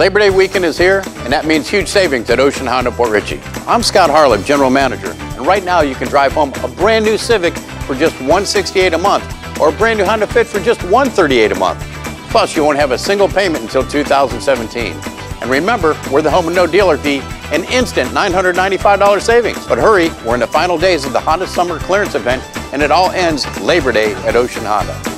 Labor Day weekend is here, and that means huge savings at Ocean Honda Port Richey. I'm Scott Harlip, General Manager, and right now you can drive home a brand new Civic for just $168 a month, or a brand new Honda Fit for just $138 a month. Plus, you won't have a single payment until 2017. And remember, we're the home of no dealer fee, an instant $995 savings. But hurry, we're in the final days of the Honda Summer Clearance event, and it all ends Labor Day at Ocean Honda.